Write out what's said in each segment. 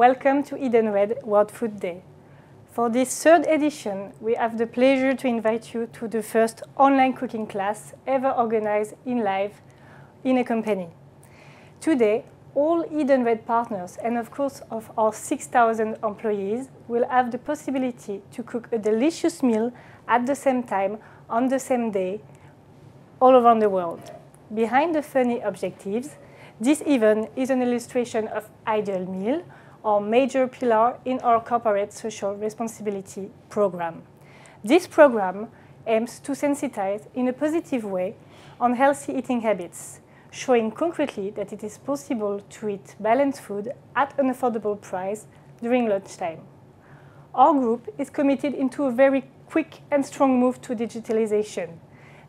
welcome to Edenred World Food Day. For this third edition, we have the pleasure to invite you to the first online cooking class ever organized in live in a company. Today, all Edenred partners and of course of our 6,000 employees will have the possibility to cook a delicious meal at the same time on the same day all around the world. Behind the funny objectives, this event is an illustration of Ideal Meal, our major pillar in our corporate social responsibility program. This program aims to sensitize in a positive way on healthy eating habits, showing concretely that it is possible to eat balanced food at an affordable price during lunchtime. Our group is committed into a very quick and strong move to digitalization.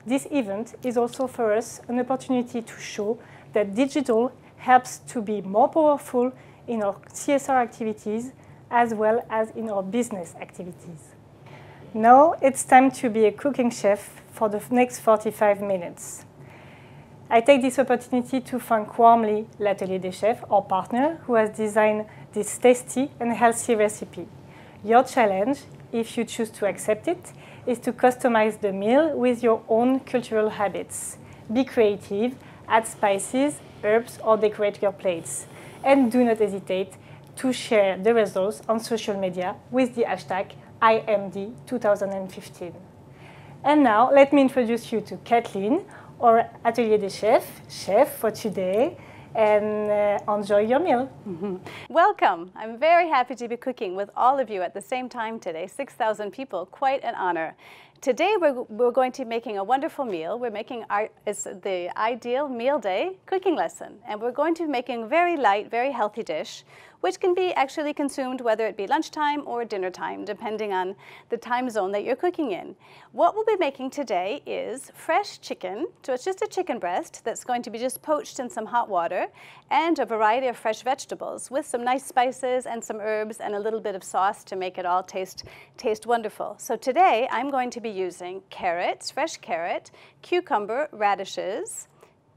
This event is also for us an opportunity to show that digital helps to be more powerful in our CSR activities as well as in our business activities. Now it's time to be a cooking chef for the next 45 minutes. I take this opportunity to thank warmly L'Atelier des Chefs, our partner, who has designed this tasty and healthy recipe. Your challenge, if you choose to accept it, is to customize the meal with your own cultural habits. Be creative, add spices, herbs, or decorate your plates. And do not hesitate to share the results on social media with the hashtag IMD2015. And now, let me introduce you to Kathleen, our Atelier des Chefs, chef for today, and uh, enjoy your meal. Mm -hmm. Welcome. I'm very happy to be cooking with all of you at the same time today, 6,000 people, quite an honor. Today we're, we're going to be making a wonderful meal. We're making our, it's the ideal meal day cooking lesson. And we're going to be making a very light, very healthy dish which can be actually consumed whether it be lunchtime or dinner time, depending on the time zone that you're cooking in. What we'll be making today is fresh chicken. So it's just a chicken breast that's going to be just poached in some hot water and a variety of fresh vegetables with some nice spices and some herbs and a little bit of sauce to make it all taste, taste wonderful. So today I'm going to be using carrots, fresh carrot, cucumber, radishes,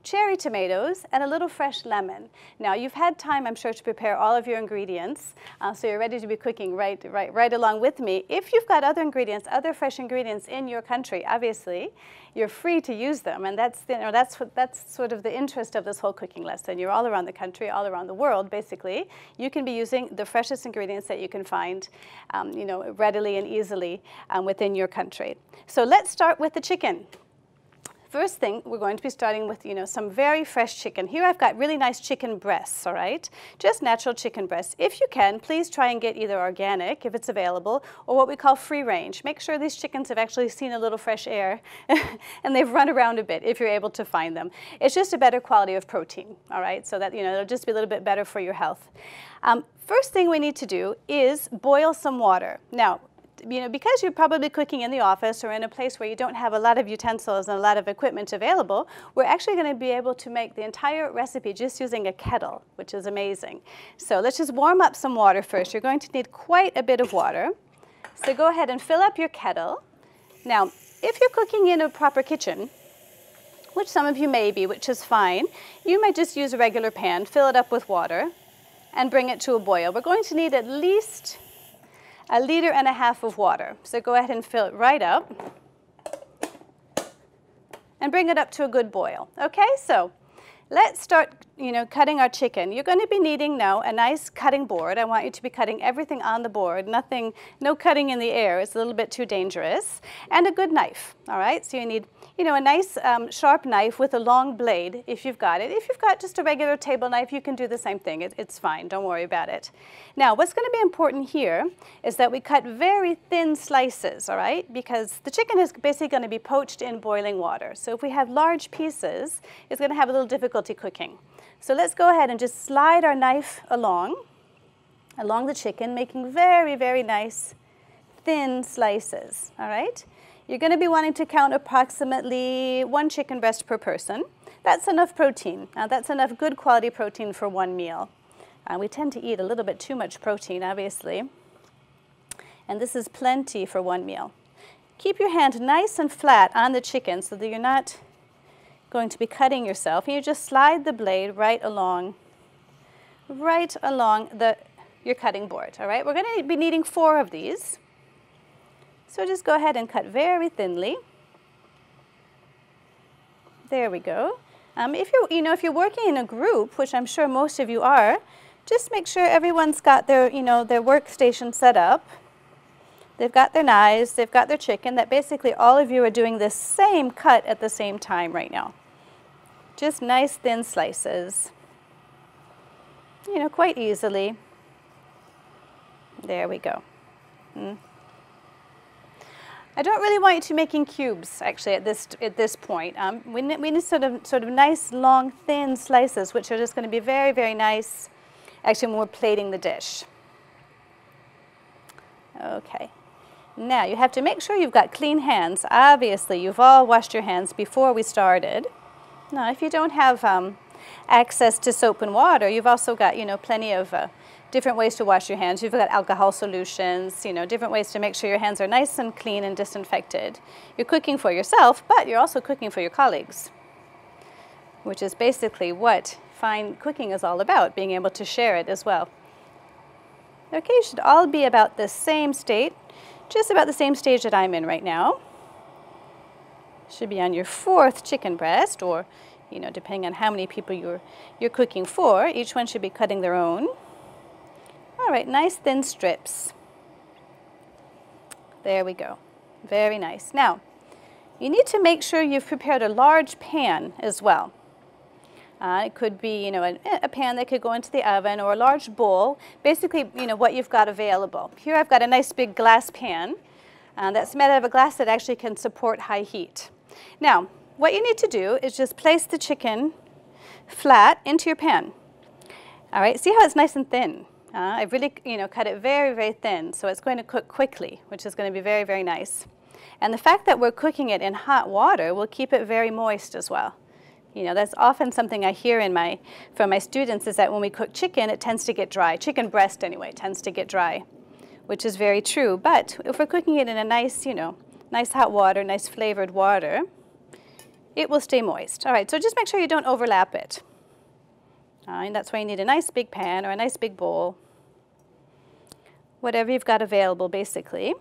cherry tomatoes, and a little fresh lemon. Now, you've had time, I'm sure, to prepare all of your ingredients, uh, so you're ready to be cooking right, right, right along with me. If you've got other ingredients, other fresh ingredients in your country, obviously, you're free to use them, and that's, you know, that's, what, that's sort of the interest of this whole cooking lesson. You're all around the country, all around the world, basically. You can be using the freshest ingredients that you can find, um, you know, readily and easily um, within your country. So let's start with the chicken first thing, we're going to be starting with, you know, some very fresh chicken. Here I've got really nice chicken breasts, all right? Just natural chicken breasts. If you can, please try and get either organic, if it's available, or what we call free range. Make sure these chickens have actually seen a little fresh air and they've run around a bit if you're able to find them. It's just a better quality of protein, all right? So that, you know, it'll just be a little bit better for your health. Um, first thing we need to do is boil some water. Now, you know, because you're probably cooking in the office or in a place where you don't have a lot of utensils and a lot of equipment available, we're actually going to be able to make the entire recipe just using a kettle, which is amazing. So let's just warm up some water first. You're going to need quite a bit of water. So go ahead and fill up your kettle. Now, if you're cooking in a proper kitchen, which some of you may be, which is fine, you might just use a regular pan, fill it up with water, and bring it to a boil. We're going to need at least a liter and a half of water. So go ahead and fill it right up and bring it up to a good boil. Okay, so let's start you know, cutting our chicken. You're going to be needing now a nice cutting board. I want you to be cutting everything on the board, nothing, no cutting in the air. It's a little bit too dangerous. And a good knife, all right? So you need you know, a nice um, sharp knife with a long blade if you've got it. If you've got just a regular table knife, you can do the same thing. It, it's fine. Don't worry about it. Now, what's going to be important here is that we cut very thin slices, all right? Because the chicken is basically going to be poached in boiling water. So if we have large pieces, it's going to have a little difficulty cooking. So let's go ahead and just slide our knife along, along the chicken, making very, very nice thin slices, all right? You're going to be wanting to count approximately one chicken breast per person. That's enough protein. Now, that's enough good quality protein for one meal. Uh, we tend to eat a little bit too much protein, obviously. And this is plenty for one meal. Keep your hand nice and flat on the chicken so that you're not going to be cutting yourself. And you just slide the blade right along, right along the your cutting board, all right? We're going to be needing four of these. So just go ahead and cut very thinly. There we go. Um, if you're, you know, if you're working in a group, which I'm sure most of you are, just make sure everyone's got their, you know, their workstation set up. They've got their knives, they've got their chicken, that basically all of you are doing the same cut at the same time right now. Just nice thin slices. You know, quite easily. There we go. Mm. I don't really want you to making cubes actually at this at this point. Um, we, need, we need sort of sort of nice long thin slices which are just going to be very very nice actually when we're plating the dish. Okay. Now you have to make sure you've got clean hands. Obviously you've all washed your hands before we started. Now if you don't have um, access to soap and water you've also got you know plenty of uh, different ways to wash your hands. You've got alcohol solutions, you know, different ways to make sure your hands are nice and clean and disinfected. You're cooking for yourself, but you're also cooking for your colleagues, which is basically what fine cooking is all about, being able to share it as well. Okay, should all be about the same state, just about the same stage that I'm in right now. Should be on your fourth chicken breast, or, you know, depending on how many people you're, you're cooking for, each one should be cutting their own. All right, nice thin strips. There we go. Very nice. Now, you need to make sure you've prepared a large pan as well. Uh, it could be, you know, a, a, pan that could go into the oven or a large bowl. Basically, you know, what you've got available. Here I've got a nice big glass pan uh, that's made out of a glass that actually can support high heat. Now, what you need to do is just place the chicken flat into your pan. All right, see how it's nice and thin? Uh, I've really, you know, cut it very, very thin, so it's going to cook quickly, which is going to be very, very nice. And the fact that we're cooking it in hot water will keep it very moist as well. You know, that's often something I hear in my, from my students is that when we cook chicken, it tends to get dry. Chicken breast, anyway, tends to get dry, which is very true. But if we're cooking it in a nice, you know, nice hot water, nice flavored water, it will stay moist. All right, so just make sure you don't overlap it. Uh, and that's why you need a nice big pan or a nice big bowl whatever you've got available basically.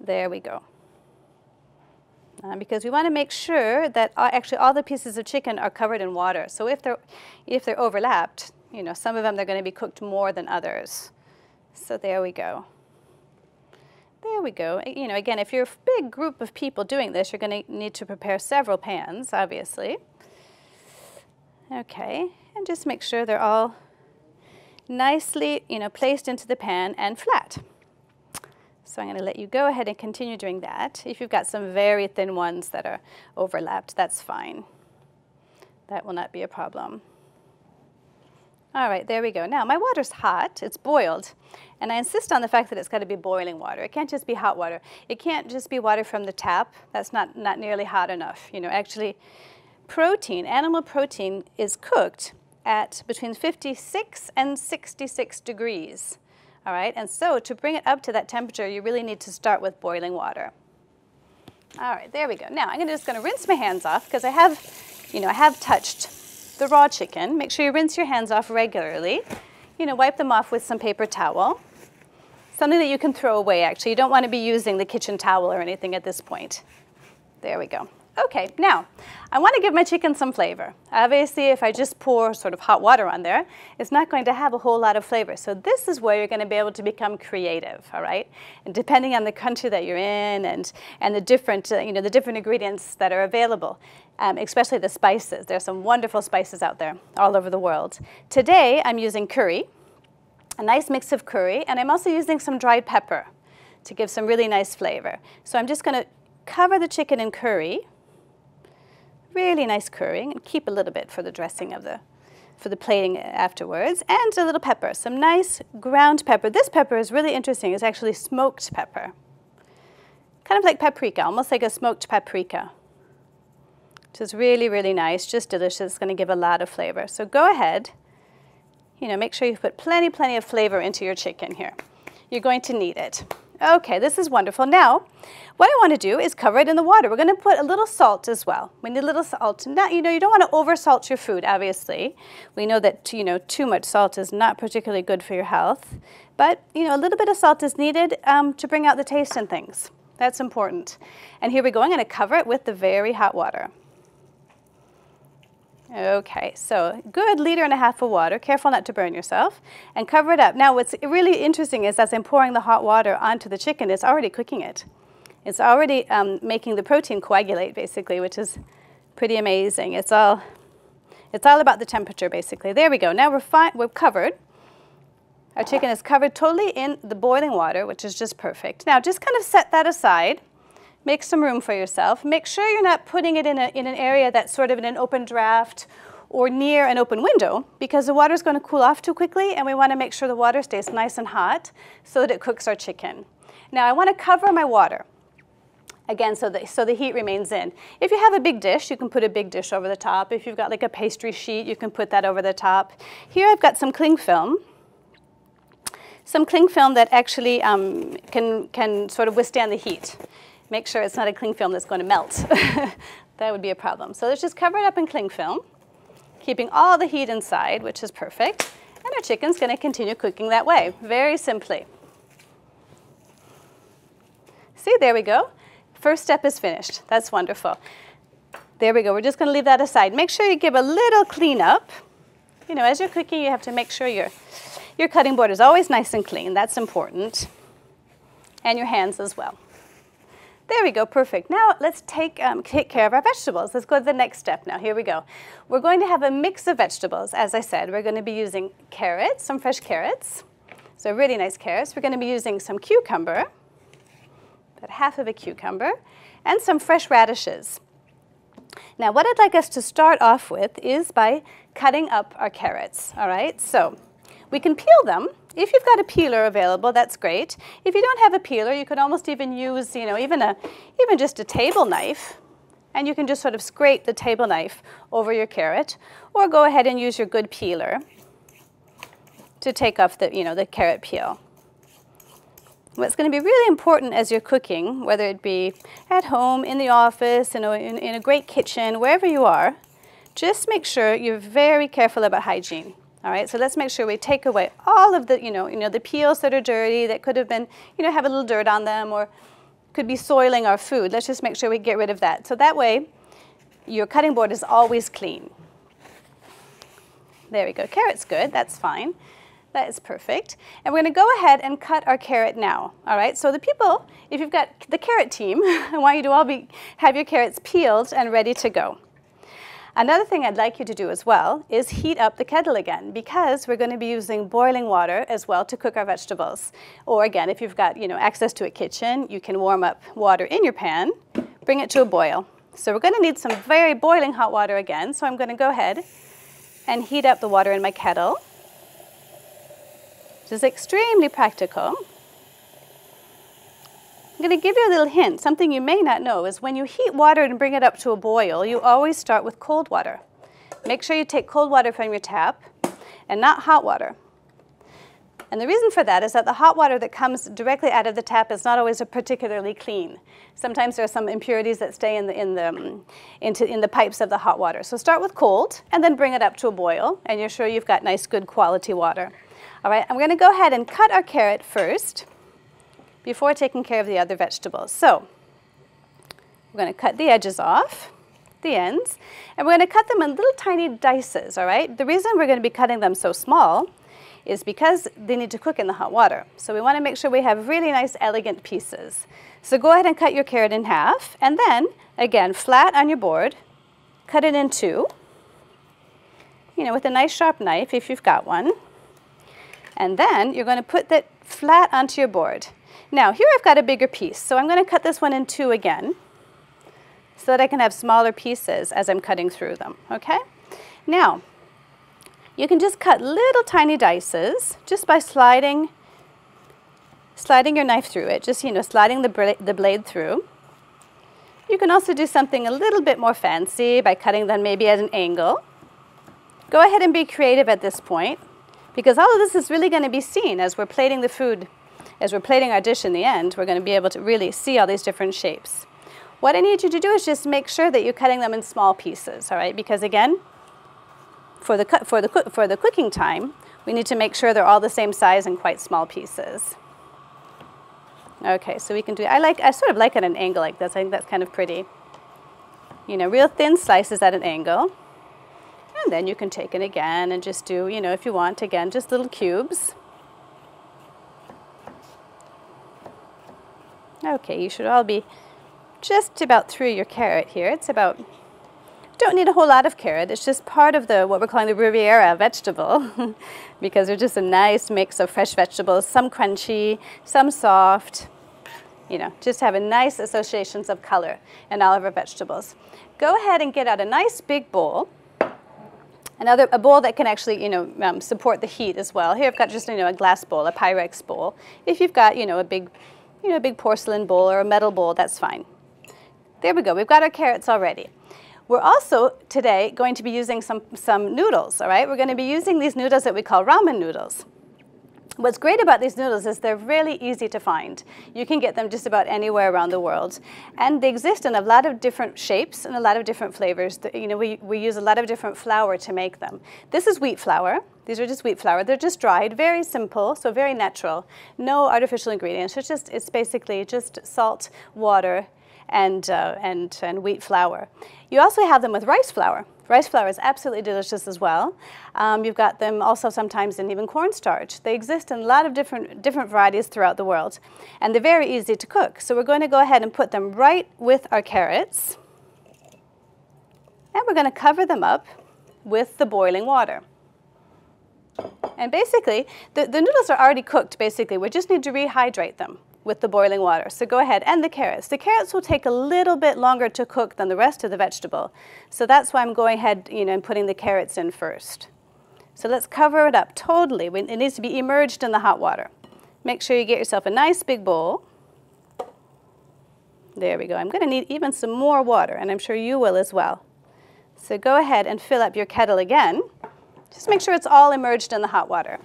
There we go. Uh, because we want to make sure that uh, actually all the pieces of chicken are covered in water. So if they're, if they're overlapped, you know, some of them they're going to be cooked more than others. So there we go. There we go. You know, again, if you're a big group of people doing this, you're going to need to prepare several pans, obviously. Okay, and just make sure they're all nicely you know, placed into the pan and flat. So I'm going to let you go ahead and continue doing that. If you've got some very thin ones that are overlapped, that's fine. That will not be a problem. All right, there we go. Now, my water's hot, it's boiled, and I insist on the fact that it's got to be boiling water. It can't just be hot water. It can't just be water from the tap. That's not, not nearly hot enough. You know, actually, protein, animal protein, is cooked at between 56 and 66 degrees. All right, and so to bring it up to that temperature, you really need to start with boiling water. All right, there we go. Now I'm just going to rinse my hands off because I have, you know, I have touched the raw chicken. Make sure you rinse your hands off regularly. You know, wipe them off with some paper towel. Something that you can throw away, actually. You don't want to be using the kitchen towel or anything at this point. There we go. Okay, now, I want to give my chicken some flavor. Obviously, if I just pour sort of hot water on there, it's not going to have a whole lot of flavor. So this is where you're going to be able to become creative, all right? And depending on the country that you're in and, and the, different, uh, you know, the different ingredients that are available, um, especially the spices. There's some wonderful spices out there all over the world. Today, I'm using curry, a nice mix of curry, and I'm also using some dried pepper to give some really nice flavor. So I'm just going to cover the chicken in curry, really nice currying and keep a little bit for the dressing of the for the plating afterwards, and a little pepper, some nice ground pepper. This pepper is really interesting. It's actually smoked pepper, kind of like paprika, almost like a smoked paprika, which is really, really nice, just delicious. It's going to give a lot of flavor. So go ahead, you know, make sure you put plenty, plenty of flavor into your chicken here. You're going to need it. Okay, this is wonderful. Now, what I want to do is cover it in the water. We're going to put a little salt as well. We need a little salt. Now, you know, you don't want to oversalt your food, obviously. We know that, you know, too much salt is not particularly good for your health. But, you know, a little bit of salt is needed um, to bring out the taste in things. That's important. And here we go. I'm going to cover it with the very hot water. Okay, so good liter and a half of water. Careful not to burn yourself. And cover it up. Now what's really interesting is as I'm pouring the hot water onto the chicken, it's already cooking it. It's already um, making the protein coagulate, basically, which is pretty amazing. It's all, it's all about the temperature, basically. There we go. Now we're, fine, we're covered. Our chicken is covered totally in the boiling water, which is just perfect. Now just kind of set that aside. Make some room for yourself. Make sure you're not putting it in, a, in an area that's sort of in an open draft or near an open window because the water is going to cool off too quickly and we want to make sure the water stays nice and hot so that it cooks our chicken. Now I want to cover my water. Again, so the, so the heat remains in. If you have a big dish, you can put a big dish over the top. If you've got like a pastry sheet, you can put that over the top. Here I've got some cling film some cling film that actually um, can, can sort of withstand the heat. Make sure it's not a cling film that's going to melt. that would be a problem. So let's just cover it up in cling film, keeping all the heat inside, which is perfect. And our chicken's going to continue cooking that way, very simply. See, there we go. First step is finished. That's wonderful. There we go. We're just going to leave that aside. Make sure you give a little cleanup. You know, as you're cooking, you have to make sure you're your cutting board is always nice and clean. That's important. And your hands as well. There we go, perfect. Now let's take, um, take care of our vegetables. Let's go to the next step now. Here we go. We're going to have a mix of vegetables. As I said, we're going to be using carrots, some fresh carrots. So really nice carrots. We're going to be using some cucumber, about half of a cucumber, and some fresh radishes. Now what I'd like us to start off with is by cutting up our carrots, all right? So we can peel them. If you've got a peeler available, that's great. If you don't have a peeler, you could almost even use, you know, even, a, even just a table knife. And you can just sort of scrape the table knife over your carrot. Or go ahead and use your good peeler to take off the, you know, the carrot peel. What's going to be really important as you're cooking, whether it be at home, in the office, in a, in, in a great kitchen, wherever you are, just make sure you're very careful about hygiene. All right, so let's make sure we take away all of the, you know, you know, the peels that are dirty, that could have been, you know, have a little dirt on them or could be soiling our food. Let's just make sure we get rid of that. So that way, your cutting board is always clean. There we go. Carrot's good. That's fine. That is perfect. And we're going to go ahead and cut our carrot now. All right. So the people, if you've got the carrot team, I want you to all be have your carrots peeled and ready to go. Another thing I'd like you to do as well is heat up the kettle again because we're going to be using boiling water as well to cook our vegetables. Or again, if you've got you know, access to a kitchen, you can warm up water in your pan, bring it to a boil. So we're going to need some very boiling hot water again. So I'm going to go ahead and heat up the water in my kettle. This is extremely practical. I'm going to give you a little hint. Something you may not know is when you heat water and bring it up to a boil, you always start with cold water. Make sure you take cold water from your tap and not hot water. And the reason for that is that the hot water that comes directly out of the tap is not always particularly clean. Sometimes there are some impurities that stay in the, in, the, into, in the pipes of the hot water. So start with cold and then bring it up to a boil and you're sure you've got nice good quality water. All right, I'm going to go ahead and cut our carrot first before taking care of the other vegetables. So we're going to cut the edges off, the ends, and we're going to cut them in little tiny dices, all right? The reason we're going to be cutting them so small is because they need to cook in the hot water. So we want to make sure we have really nice, elegant pieces. So go ahead and cut your carrot in half, and then, again, flat on your board, cut it in two, you know, with a nice sharp knife, if you've got one. And then you're going to put that flat onto your board. Now here I've got a bigger piece, so I'm going to cut this one in two again so that I can have smaller pieces as I'm cutting through them, okay? Now, you can just cut little tiny dices just by sliding, sliding your knife through it, just, you know, sliding the, the blade through. You can also do something a little bit more fancy by cutting them maybe at an angle. Go ahead and be creative at this point because all of this is really going to be seen as we're plating the food as we're plating our dish in the end, we're going to be able to really see all these different shapes. What I need you to do is just make sure that you're cutting them in small pieces, all right? Because again, for the, for the, for the cooking time, we need to make sure they're all the same size and quite small pieces. Okay, so we can do, I like, I sort of like it at an angle like this. I think that's kind of pretty. You know, real thin slices at an angle. And then you can take it again and just do, you know, if you want, again, just little cubes. Okay, you should all be just about through your carrot here. It's about, don't need a whole lot of carrot. It's just part of the, what we're calling the Riviera vegetable because they're just a nice mix of fresh vegetables, some crunchy, some soft, you know, just have a nice associations of color in all of our vegetables. Go ahead and get out a nice big bowl. Another, a bowl that can actually, you know, um, support the heat as well. Here I've got just, you know, a glass bowl, a Pyrex bowl. If you've got, you know, a big, you know, a big porcelain bowl or a metal bowl, that's fine. There we go, we've got our carrots already. We're also today going to be using some, some noodles, all right? We're going to be using these noodles that we call ramen noodles. What's great about these noodles is they're really easy to find. You can get them just about anywhere around the world. And they exist in a lot of different shapes and a lot of different flavors. You know, we, we use a lot of different flour to make them. This is wheat flour. These are just wheat flour. They're just dried, very simple, so very natural. No artificial ingredients. It's just, it's basically just salt, water, and, uh, and, and wheat flour. You also have them with rice flour. Rice flour is absolutely delicious as well. Um, you've got them also sometimes in even cornstarch. They exist in a lot of different, different varieties throughout the world. And they're very easy to cook. So we're going to go ahead and put them right with our carrots. And we're going to cover them up with the boiling water. And basically, the, the noodles are already cooked, basically. We just need to rehydrate them with the boiling water. So go ahead, and the carrots. The carrots will take a little bit longer to cook than the rest of the vegetable. So that's why I'm going ahead you know, and putting the carrots in first. So let's cover it up totally. It needs to be immersed in the hot water. Make sure you get yourself a nice big bowl. There we go. I'm going to need even some more water, and I'm sure you will as well. So go ahead and fill up your kettle again. Just make sure it's all immersed in the hot water.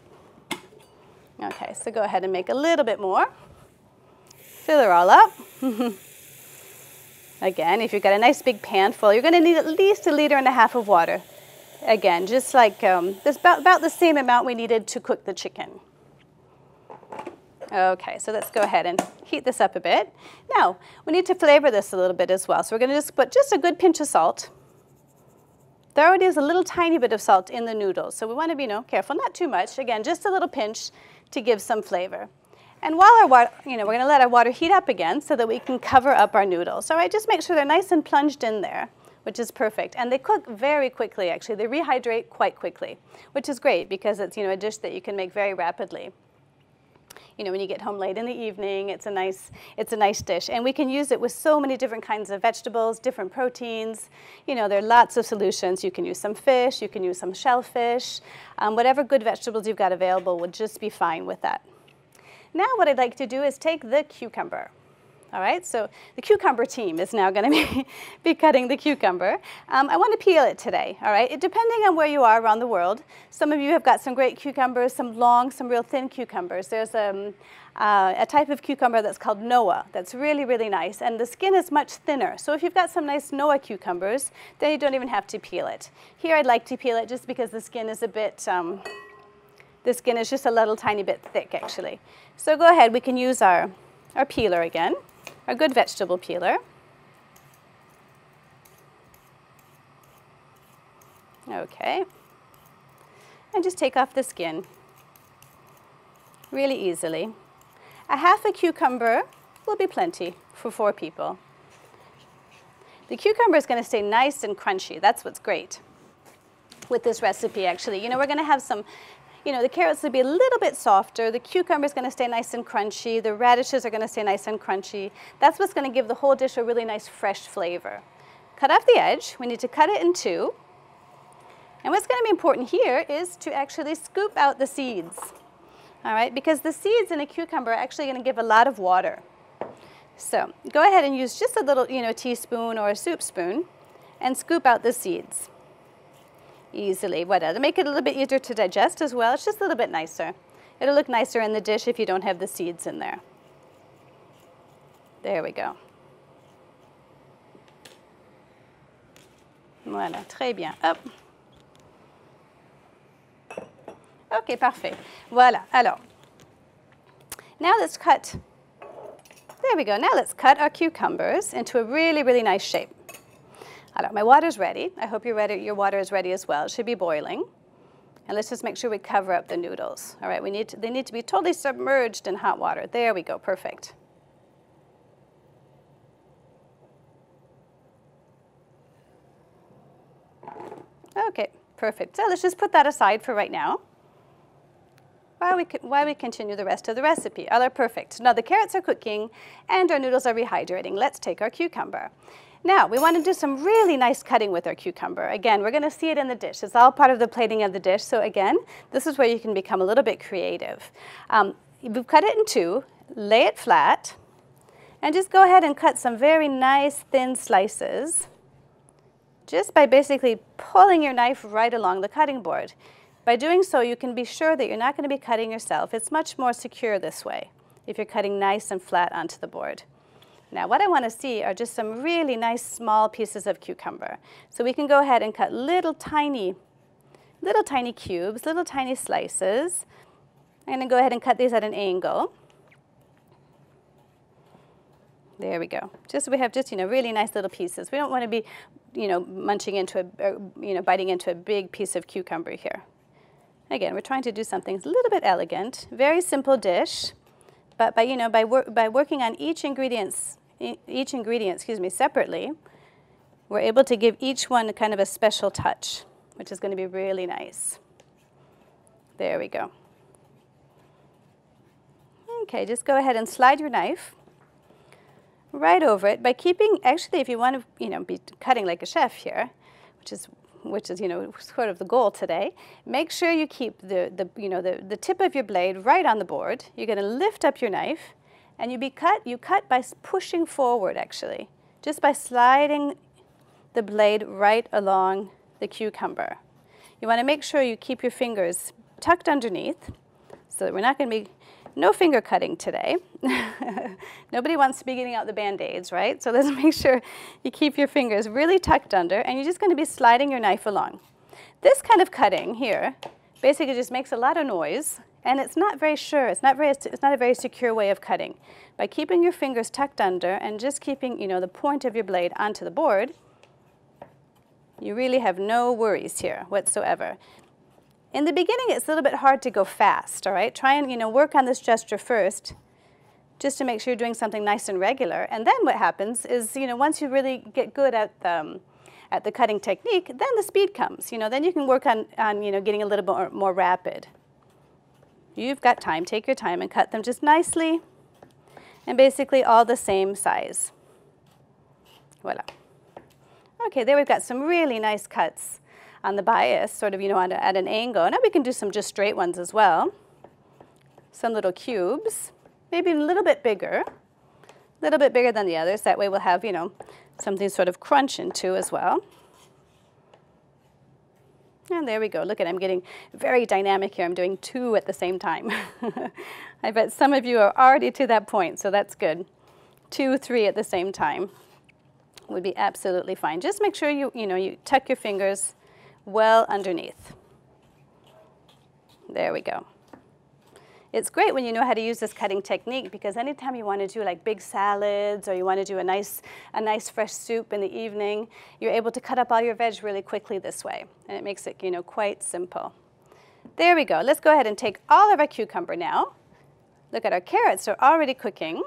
Okay, so go ahead and make a little bit more. Fill her all up. Again, if you've got a nice big pan full, you're going to need at least a liter and a half of water. Again, just like um, this, about, about the same amount we needed to cook the chicken. Okay, so let's go ahead and heat this up a bit. Now, we need to flavor this a little bit as well. So we're going to just put just a good pinch of salt. There already is a little tiny bit of salt in the noodles, so we want to be you know, careful, not too much. Again, just a little pinch to give some flavor. And while our water, you know, we're gonna let our water heat up again so that we can cover up our noodles. All right, just make sure they're nice and plunged in there, which is perfect. And they cook very quickly, actually. They rehydrate quite quickly, which is great because it's, you know, a dish that you can make very rapidly. You know, when you get home late in the evening, it's a nice, it's a nice dish. And we can use it with so many different kinds of vegetables, different proteins. You know, there are lots of solutions. You can use some fish, you can use some shellfish. Um, whatever good vegetables you've got available would just be fine with that. Now what I'd like to do is take the cucumber. All right, so the cucumber team is now going to be, be cutting the cucumber. Um, I want to peel it today, all right? It, depending on where you are around the world, some of you have got some great cucumbers, some long, some real thin cucumbers. There's um, uh, a type of cucumber that's called Noa that's really, really nice, and the skin is much thinner. So if you've got some nice Noa cucumbers, then you don't even have to peel it. Here I'd like to peel it just because the skin is a bit, um, the skin is just a little tiny bit thick actually. So go ahead, we can use our, our peeler again, our good vegetable peeler. Okay. And just take off the skin really easily. A half a cucumber will be plenty for four people. The cucumber is going to stay nice and crunchy. That's what's great with this recipe, actually. You know, we're going to have some you know, the carrots will be a little bit softer. The cucumber is going to stay nice and crunchy. The radishes are going to stay nice and crunchy. That's what's going to give the whole dish a really nice fresh flavor. Cut off the edge. We need to cut it in two. And what's going to be important here is to actually scoop out the seeds. All right, because the seeds in a cucumber are actually going to give a lot of water. So go ahead and use just a little, you know, teaspoon or a soup spoon and scoop out the seeds easily. Whatever. Make it a little bit easier to digest as well. It's just a little bit nicer. It'll look nicer in the dish if you don't have the seeds in there. There we go. Voilà, très bien. Hop. OK, parfait. Voilà, alors. Now let's cut. There we go. Now let's cut our cucumbers into a really, really nice shape. Alors, my water's ready. I hope you're ready, your water is ready as well. It should be boiling. And let's just make sure we cover up the noodles. All right, we need to, they need to be totally submerged in hot water. There we go, perfect. Okay, perfect. So let's just put that aside for right now. While we, while we continue the rest of the recipe. All right, perfect. Now the carrots are cooking and our noodles are rehydrating. Let's take our cucumber. Now, we want to do some really nice cutting with our cucumber. Again, we're going to see it in the dish. It's all part of the plating of the dish. So again, this is where you can become a little bit creative. Um, we've cut it in two, lay it flat, and just go ahead and cut some very nice thin slices just by basically pulling your knife right along the cutting board. By doing so, you can be sure that you're not going to be cutting yourself. It's much more secure this way if you're cutting nice and flat onto the board. Now what I want to see are just some really nice small pieces of cucumber. So we can go ahead and cut little tiny, little tiny cubes, little tiny slices. I'm going to go ahead and cut these at an angle. There we go. Just we have just, you know, really nice little pieces. We don't want to be, you know, munching into a, or, you know, biting into a big piece of cucumber here. Again, we're trying to do something a little bit elegant. Very simple dish, but by, you know, by, wor by working on each ingredient's each ingredient, excuse me, separately, we're able to give each one kind of a special touch, which is going to be really nice. There we go. Okay, just go ahead and slide your knife right over it by keeping, actually, if you want to, you know, be cutting like a chef here, which is, which is, you know, sort of the goal today, make sure you keep the, the you know, the, the tip of your blade right on the board. You're going to lift up your knife and you be cut, you cut by pushing forward actually, just by sliding the blade right along the cucumber. You want to make sure you keep your fingers tucked underneath so that we're not going to be, no finger cutting today. Nobody wants to be getting out the band-aids, right? So let's make sure you keep your fingers really tucked under and you're just going to be sliding your knife along. This kind of cutting here basically just makes a lot of noise and it's not very sure, it's not, very, it's not a very secure way of cutting. By keeping your fingers tucked under and just keeping you know, the point of your blade onto the board, you really have no worries here whatsoever. In the beginning, it's a little bit hard to go fast, all right? Try and you know, work on this gesture first, just to make sure you're doing something nice and regular. And then what happens is, you know, once you really get good at the, um, at the cutting technique, then the speed comes. You know, then you can work on, on you know, getting a little bit more, more rapid. You've got time, take your time and cut them just nicely and basically all the same size. Voila. Okay, there we've got some really nice cuts on the bias, sort of, you know, a, at an angle. Now we can do some just straight ones as well. Some little cubes, maybe a little bit bigger, a little bit bigger than the others. That way we'll have, you know, something sort of crunch into as well. And there we go. Look at I'm getting very dynamic here. I'm doing two at the same time. I bet some of you are already to that point, so that's good. Two, three at the same time would be absolutely fine. Just make sure you, you know, you tuck your fingers well underneath. There we go. It's great when you know how to use this cutting technique because anytime you want to do like big salads or you want to do a nice, a nice fresh soup in the evening, you're able to cut up all your veg really quickly this way. And it makes it, you know, quite simple. There we go. Let's go ahead and take all of our cucumber now. Look at our carrots they're already cooking.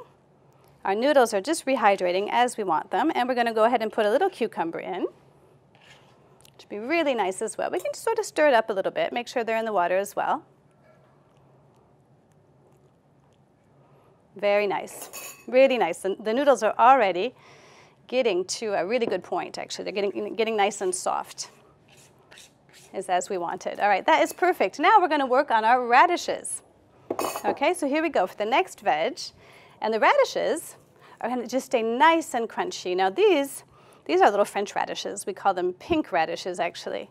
Our noodles are just rehydrating as we want them. And we're going to go ahead and put a little cucumber in. Should be really nice as well. We can sort of stir it up a little bit, make sure they're in the water as well. Very nice, really nice. And the noodles are already getting to a really good point, actually. They're getting, getting nice and soft, is as we wanted. All right, that is perfect. Now we're gonna work on our radishes. Okay, so here we go for the next veg. And the radishes are gonna just stay nice and crunchy. Now these, these are little French radishes. We call them pink radishes, actually.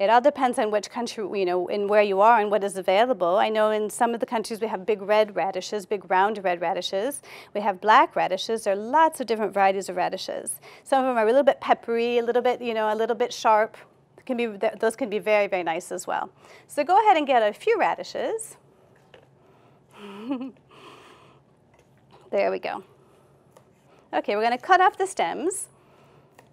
It all depends on which country, you know, and where you are and what is available. I know in some of the countries we have big red radishes, big round red radishes. We have black radishes. There are lots of different varieties of radishes. Some of them are a little bit peppery, a little bit, you know, a little bit sharp. Can be, those can be very, very nice as well. So go ahead and get a few radishes. there we go. Okay, we're going to cut off the stems.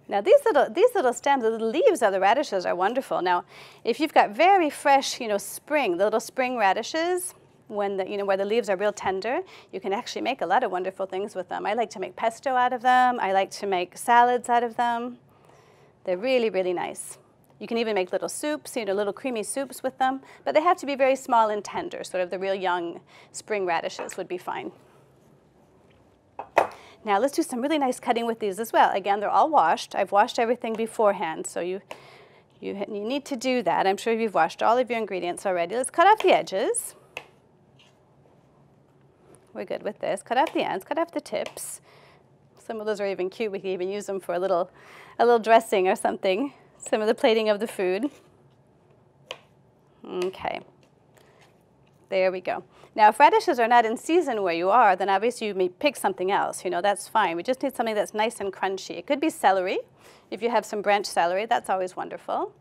Now these little, these little stems, the little leaves of the radishes are wonderful. Now, if you've got very fresh, you know, spring, the little spring radishes, when the, you know, where the leaves are real tender, you can actually make a lot of wonderful things with them. I like to make pesto out of them. I like to make salads out of them. They're really, really nice. You can even make little soups, you know, little creamy soups with them, but they have to be very small and tender, sort of the real young spring radishes would be fine. Now let's do some really nice cutting with these as well. Again, they're all washed. I've washed everything beforehand, so you, you, you need to do that. I'm sure you've washed all of your ingredients already. Let's cut off the edges. We're good with this. Cut off the ends, cut off the tips. Some of those are even cute. We can even use them for a little, a little dressing or something. Some of the plating of the food. Okay. There we go. Now, if radishes are not in season where you are, then obviously you may pick something else. You know, that's fine. We just need something that's nice and crunchy. It could be celery. If you have some branch celery, that's always wonderful.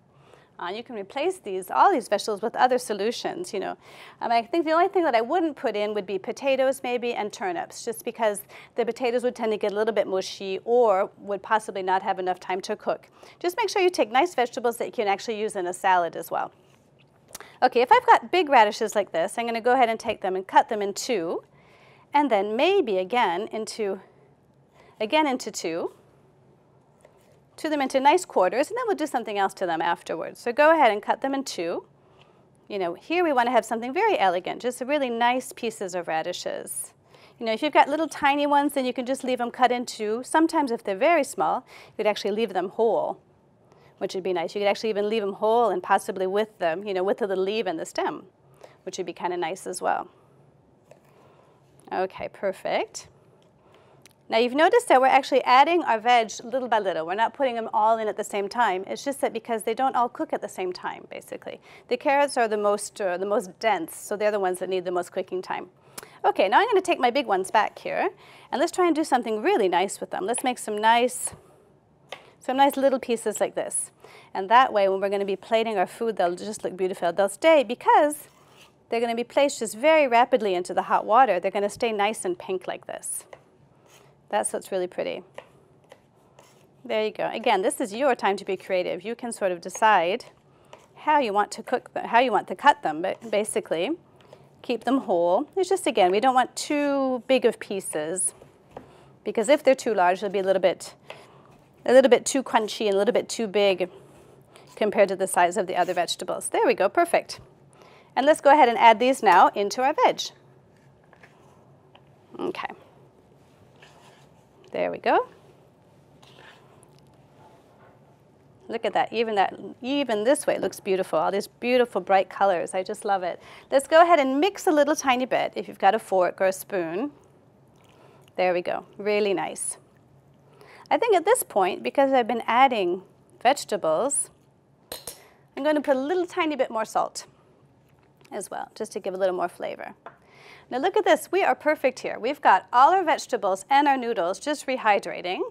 Uh, you can replace these, all these vegetables with other solutions, you know. Um, I think the only thing that I wouldn't put in would be potatoes maybe and turnips, just because the potatoes would tend to get a little bit mushy or would possibly not have enough time to cook. Just make sure you take nice vegetables that you can actually use in a salad as well. Okay, if I've got big radishes like this, I'm going to go ahead and take them and cut them in two, and then maybe again into, again into two, to them into nice quarters, and then we'll do something else to them afterwards. So go ahead and cut them in two. You know, here we want to have something very elegant, just really nice pieces of radishes. You know, if you've got little tiny ones, then you can just leave them cut in two. Sometimes if they're very small, you could actually leave them whole which would be nice. You could actually even leave them whole and possibly with them, you know, with the leaf and the stem, which would be kind of nice as well. Okay, perfect. Now you've noticed that we're actually adding our veg little by little. We're not putting them all in at the same time. It's just that because they don't all cook at the same time, basically. The carrots are the most, uh, the most dense, so they're the ones that need the most cooking time. Okay, now I'm going to take my big ones back here, and let's try and do something really nice with them. Let's make some nice some nice little pieces like this. And that way, when we're going to be plating our food, they'll just look beautiful. They'll stay because they're going to be placed just very rapidly into the hot water. They're going to stay nice and pink like this. That's what's really pretty. There you go. Again, this is your time to be creative. You can sort of decide how you want to cook them, how you want to cut them, but basically keep them whole. It's just, again, we don't want too big of pieces because if they're too large, they'll be a little bit a little bit too crunchy and a little bit too big compared to the size of the other vegetables. There we go, perfect. And let's go ahead and add these now into our veg. Okay. There we go. Look at that, even that, even this way looks beautiful. All these beautiful bright colors, I just love it. Let's go ahead and mix a little tiny bit if you've got a fork or a spoon. There we go, really nice. I think at this point, because I've been adding vegetables, I'm going to put a little tiny bit more salt as well, just to give a little more flavor. Now look at this, we are perfect here. We've got all our vegetables and our noodles just rehydrating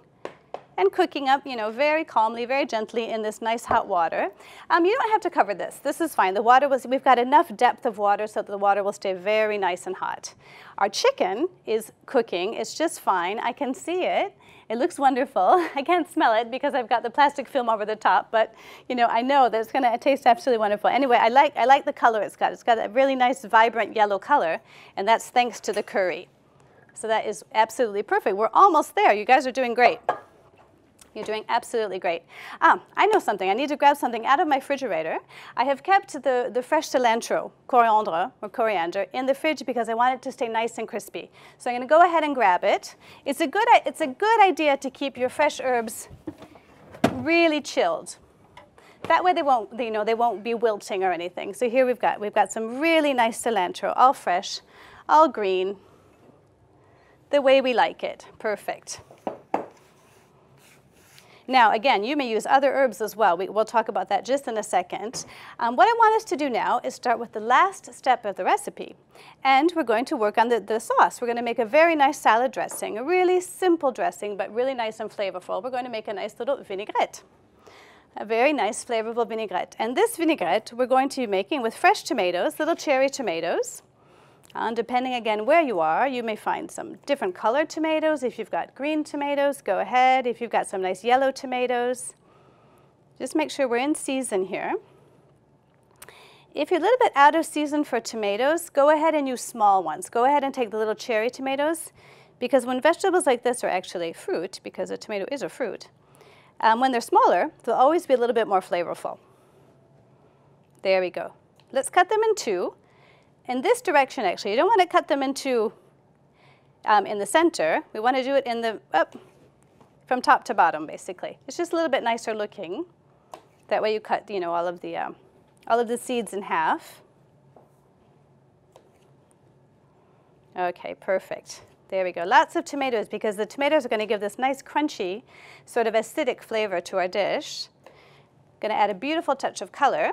and cooking up, you know, very calmly, very gently in this nice hot water. Um, you don't have to cover this. This is fine. The water was, we've got enough depth of water so that the water will stay very nice and hot. Our chicken is cooking. It's just fine. I can see it. It looks wonderful. I can't smell it because I've got the plastic film over the top, but you know, I know that it's going to taste absolutely wonderful. Anyway, I like, I like the color it's got. It's got a really nice, vibrant yellow color, and that's thanks to the curry. So that is absolutely perfect. We're almost there. You guys are doing great. You're doing absolutely great. Ah, I know something. I need to grab something out of my refrigerator. I have kept the, the fresh cilantro, coriander, or coriander, in the fridge because I want it to stay nice and crispy. So I'm going to go ahead and grab it. It's a good, it's a good idea to keep your fresh herbs really chilled. That way they won't, you know, they won't be wilting or anything. So here we've got, we've got some really nice cilantro, all fresh, all green, the way we like it. Perfect. Now, again, you may use other herbs as well. We, will talk about that just in a second. Um, what I want us to do now is start with the last step of the recipe. And we're going to work on the, the sauce. We're going to make a very nice salad dressing, a really simple dressing, but really nice and flavorful. We're going to make a nice little vinaigrette a very nice flavorful vinaigrette. And this vinaigrette we're going to be making with fresh tomatoes, little cherry tomatoes. And depending again where you are, you may find some different colored tomatoes. If you've got green tomatoes, go ahead. If you've got some nice yellow tomatoes, just make sure we're in season here. If you're a little bit out of season for tomatoes, go ahead and use small ones. Go ahead and take the little cherry tomatoes because when vegetables like this are actually fruit, because a tomato is a fruit, um, when they're smaller, they'll always be a little bit more flavorful. There we go. Let's cut them in two in this direction, actually. You don't want to cut them into um, in the center. We want to do it in the, up, from top to bottom, basically. It's just a little bit nicer looking. That way you cut, you know, all of the, um, all of the seeds in half. Okay, perfect. There we go. Lots of tomatoes because the tomatoes are going to give this nice crunchy, sort of acidic flavor to our dish. Going to add a beautiful touch of color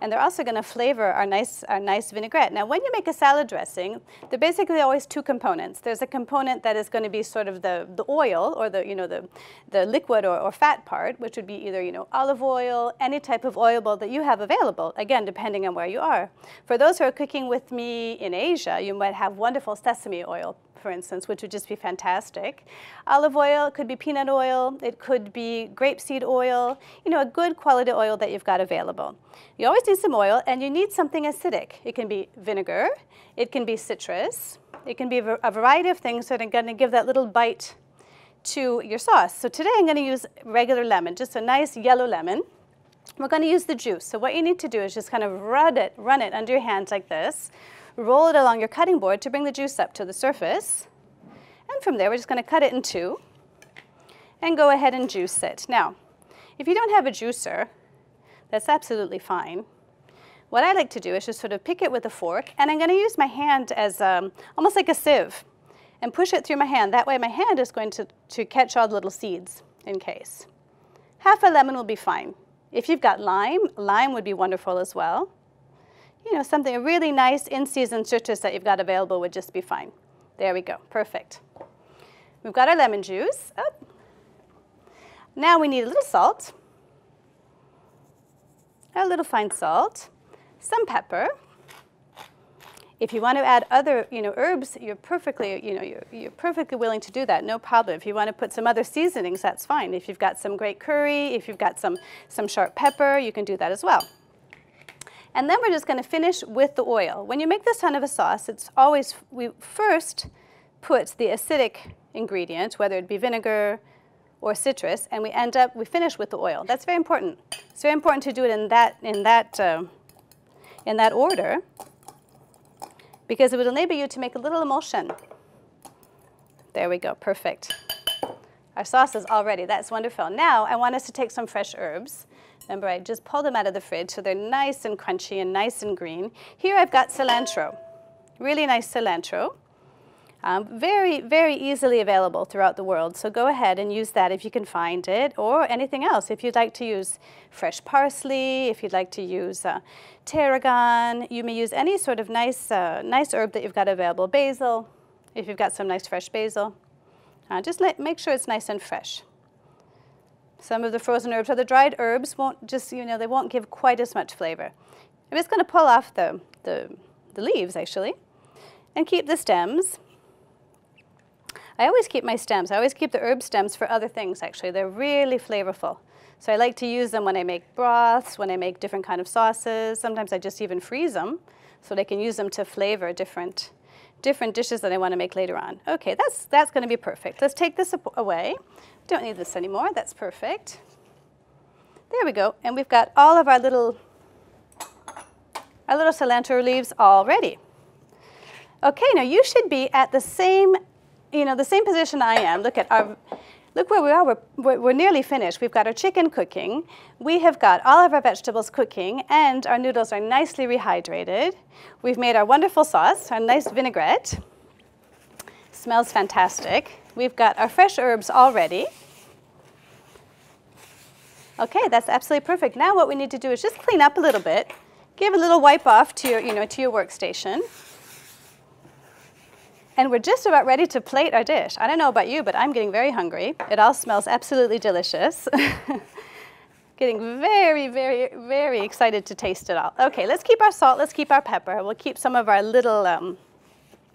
and they're also going to flavor our nice, our nice vinaigrette. Now, when you make a salad dressing, there are basically always two components. There's a component that is going to be sort of the, the oil or the, you know, the, the liquid or, or fat part, which would be either, you know, olive oil, any type of oil that you have available, again, depending on where you are. For those who are cooking with me in Asia, you might have wonderful sesame oil for instance, which would just be fantastic. Olive oil, could be peanut oil, it could be grapeseed oil, you know, a good quality oil that you've got available. You always need some oil and you need something acidic. It can be vinegar, it can be citrus, it can be a variety of things that are going to give that little bite to your sauce. So today I'm going to use regular lemon, just a nice yellow lemon. We're going to use the juice. So what you need to do is just kind of run it, run it under your hands like this roll it along your cutting board to bring the juice up to the surface. And from there, we're just going to cut it in two and go ahead and juice it. Now, if you don't have a juicer, that's absolutely fine. What I like to do is just sort of pick it with a fork, and I'm going to use my hand as um, almost like a sieve and push it through my hand. That way my hand is going to, to catch all the little seeds in case. Half a lemon will be fine. If you've got lime, lime would be wonderful as well you know, something really nice in-season citrus that you've got available would just be fine. There we go, perfect. We've got our lemon juice. Oh. Now we need a little salt, a little fine salt, some pepper. If you want to add other, you know, herbs, you're perfectly, you know, you're, you're perfectly willing to do that, no problem. If you want to put some other seasonings, that's fine. If you've got some great curry, if you've got some, some sharp pepper, you can do that as well. And then we're just going to finish with the oil. When you make this kind of a sauce, it's always, we first put the acidic ingredient, whether it be vinegar or citrus, and we end up, we finish with the oil. That's very important. It's very important to do it in that, in that, uh, in that order because it would enable you to make a little emulsion. There we go, perfect. Our sauce is all ready, that's wonderful. Now I want us to take some fresh herbs. Remember, I just pulled them out of the fridge so they're nice and crunchy and nice and green. Here I've got cilantro, really nice cilantro. Um, very, very easily available throughout the world. So go ahead and use that if you can find it, or anything else. If you'd like to use fresh parsley, if you'd like to use uh, tarragon, you may use any sort of nice, uh, nice herb that you've got available. Basil, if you've got some nice fresh basil. Uh, just let, make sure it's nice and fresh. Some of the frozen herbs or the dried herbs won't just, you know, they won't give quite as much flavor. I'm just going to pull off the, the, the leaves, actually, and keep the stems. I always keep my stems. I always keep the herb stems for other things, actually. They're really flavorful. So I like to use them when I make broths, when I make different kind of sauces. Sometimes I just even freeze them so they can use them to flavor different, different dishes that I want to make later on. Okay, that's, that's going to be perfect. Let's take this away. Don't need this anymore. That's perfect. There we go. And we've got all of our little, our little cilantro leaves all ready. Okay, now you should be at the same, you know, the same position I am. Look at our, look where we are. We're, we're, nearly finished. We've got our chicken cooking. We have got all of our vegetables cooking, and our noodles are nicely rehydrated. We've made our wonderful sauce, our nice vinaigrette. Smells fantastic. We've got our fresh herbs all ready. Okay, that's absolutely perfect. Now what we need to do is just clean up a little bit. Give a little wipe off to your, you know, to your workstation. And we're just about ready to plate our dish. I don't know about you, but I'm getting very hungry. It all smells absolutely delicious. getting very, very, very excited to taste it all. Okay, let's keep our salt, let's keep our pepper. We'll keep some of our little, um,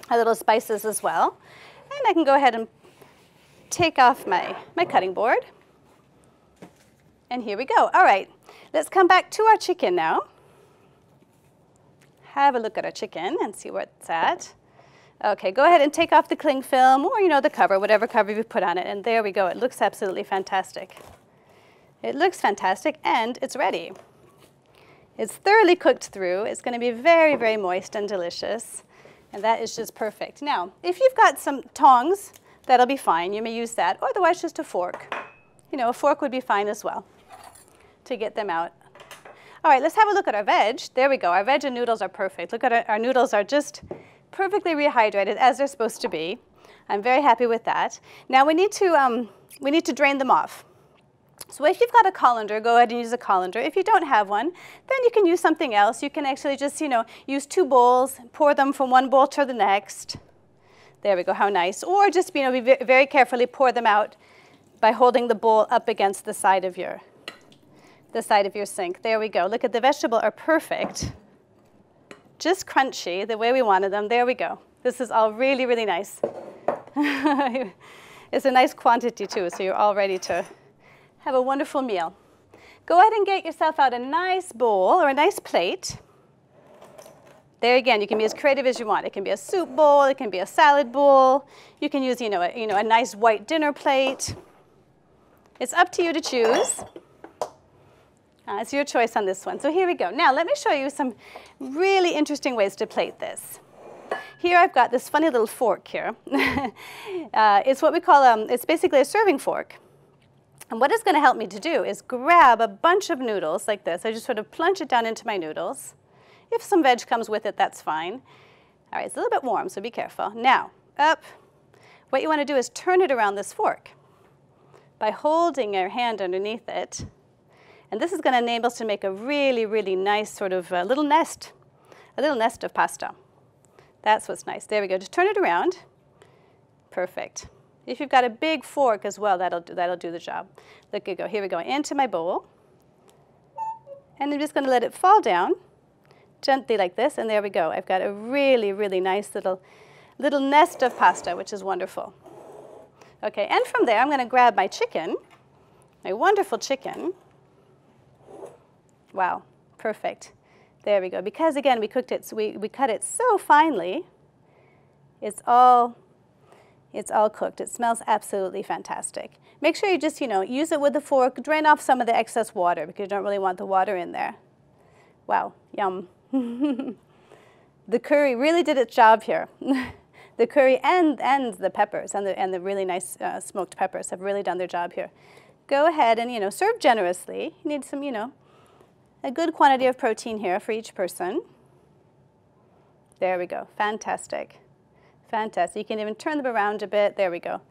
our little spices as well. And I can go ahead and take off my, my cutting board. And here we go. All right, let's come back to our chicken now. Have a look at our chicken and see where it's at. Okay, go ahead and take off the cling film or, you know, the cover, whatever cover you put on it. And there we go. It looks absolutely fantastic. It looks fantastic and it's ready. It's thoroughly cooked through. It's going to be very, very moist and delicious. And that is just perfect. Now, if you've got some tongs, that'll be fine. You may use that, or otherwise just a fork. You know, a fork would be fine as well to get them out. All right, let's have a look at our veg. There we go. Our veg and noodles are perfect. Look at our, our noodles are just perfectly rehydrated as they're supposed to be. I'm very happy with that. Now we need to, um, we need to drain them off. So if you've got a colander, go ahead and use a colander. If you don't have one, then you can use something else. You can actually just, you know, use two bowls, pour them from one bowl to the next. There we go, how nice. Or just, you know, be very carefully pour them out by holding the bowl up against the side of your the side of your sink. There we go. Look at the vegetable are perfect. Just crunchy, the way we wanted them. There we go. This is all really, really nice. it's a nice quantity too, so you're all ready to have a wonderful meal. Go ahead and get yourself out a nice bowl or a nice plate. There again, you can be as creative as you want. It can be a soup bowl, it can be a salad bowl. You can use, you know, a, you know, a nice white dinner plate. It's up to you to choose. Uh, it's your choice on this one. So here we go. Now let me show you some really interesting ways to plate this. Here I've got this funny little fork here. uh, it's what we call, um, it's basically a serving fork. And what it's going to help me to do is grab a bunch of noodles like this. I just sort of plunge it down into my noodles. If some veg comes with it, that's fine. All right, it's a little bit warm, so be careful. Now, up. What you want to do is turn it around this fork by holding your hand underneath it and this is going to enable us to make a really, really nice sort of uh, little nest, a little nest of pasta. That's what's nice. There we go. Just turn it around. Perfect. If you've got a big fork as well, that'll do, that'll do the job. Look, you go. Here we go. Into my bowl. And I'm just going to let it fall down gently like this. And there we go. I've got a really, really nice little, little nest of pasta, which is wonderful. Okay, and from there, I'm going to grab my chicken, my wonderful chicken, Wow, perfect. There we go. Because again, we cooked it, so we, we cut it so finely, it's all, it's all cooked. It smells absolutely fantastic. Make sure you just, you know, use it with a fork, drain off some of the excess water because you don't really want the water in there. Wow, yum. the curry really did its job here. the curry and, and the peppers and the, and the really nice uh, smoked peppers have really done their job here. Go ahead and, you know, serve generously. You need some, you know, a good quantity of protein here for each person. There we go. Fantastic. Fantastic. You can even turn them around a bit. There we go.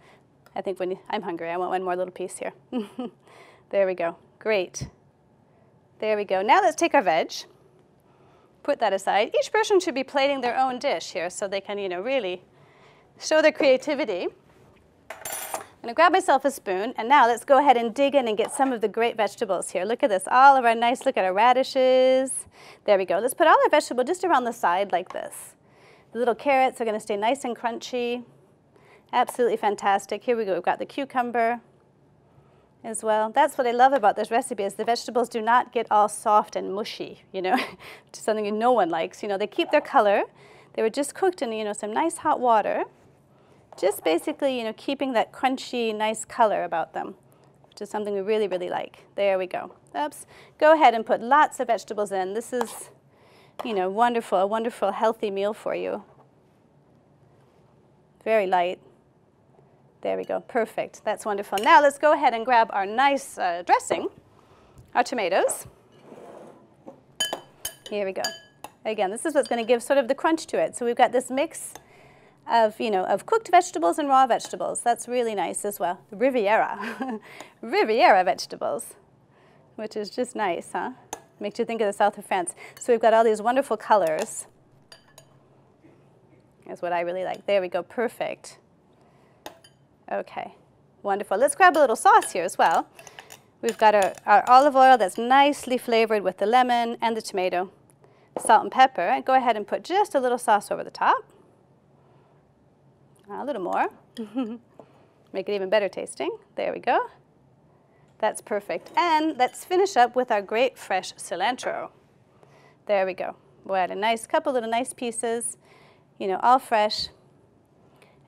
I think when you, I'm hungry, I want one more little piece here. there we go. Great. There we go. Now let's take our veg. Put that aside. Each person should be plating their own dish here so they can, you know, really show their creativity. I'm gonna grab myself a spoon, and now let's go ahead and dig in and get some of the great vegetables here. Look at this, all of our nice, look at our radishes. There we go. Let's put all our vegetable just around the side like this. The little carrots are gonna stay nice and crunchy. Absolutely fantastic. Here we go, we've got the cucumber as well. That's what I love about this recipe is the vegetables do not get all soft and mushy, you know, something no one likes. You know, they keep their color. They were just cooked in, you know, some nice hot water. Just basically, you know, keeping that crunchy, nice color about them, which is something we really, really like. There we go. Oops. Go ahead and put lots of vegetables in. This is, you know, wonderful, a wonderful, healthy meal for you. Very light. There we go. Perfect. That's wonderful. Now let's go ahead and grab our nice uh, dressing, our tomatoes. Here we go. Again, this is what's going to give sort of the crunch to it. So we've got this mix of, you know, of cooked vegetables and raw vegetables. That's really nice as well. Riviera. Riviera vegetables. which is just nice, huh? Makes you think of the south of France. So we've got all these wonderful colors. That's what I really like. There we go, perfect. Okay, wonderful. Let's grab a little sauce here as well. We've got our, our olive oil that's nicely flavored with the lemon and the tomato, salt and pepper. And go ahead and put just a little sauce over the top. A little more. Make it even better tasting. There we go. That's perfect. And let's finish up with our great fresh cilantro. There we go. We'll add a nice couple little nice pieces, you know, all fresh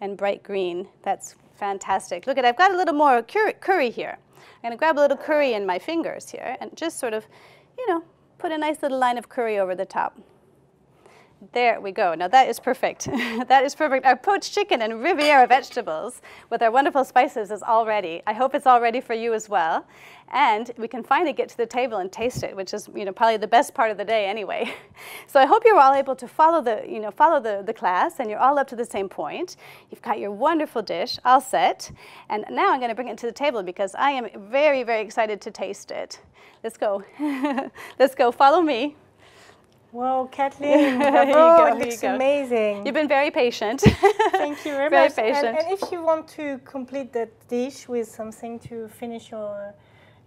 and bright green. That's fantastic. Look at, I've got a little more curry here. I'm gonna grab a little curry in my fingers here and just sort of, you know, put a nice little line of curry over the top. There we go. Now that is perfect. that is perfect. Our poached chicken and Riviera vegetables with our wonderful spices is all ready. I hope it's all ready for you as well. And we can finally get to the table and taste it, which is you know, probably the best part of the day anyway. so I hope you're all able to follow the, you know, follow the, the class and you're all up to the same point. You've got your wonderful dish all set. And now I'm going to bring it to the table because I am very, very excited to taste it. Let's go. Let's go. Follow me. Wow, Kathleen, bravo, oh, it looks amazing. You've been very patient. Thank you very, very much. Patient. And, and, if you want to complete that dish with something to finish your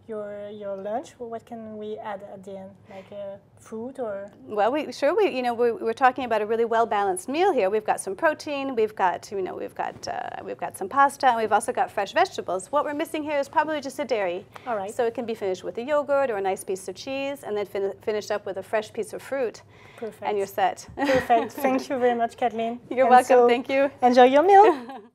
your your lunch? what can we add at the end, like uh, fruit or? Well, we sure we you know we're, we're talking about a really well balanced meal here. We've got some protein, we've got you know we've got uh, we've got some pasta, and we've also got fresh vegetables. What we're missing here is probably just a dairy. All right. So it can be finished with a yogurt or a nice piece of cheese, and then fin finished up with a fresh piece of fruit. Perfect. And you're set. Perfect. Thank you very much, Kathleen. You're and welcome. So Thank you. Enjoy your meal.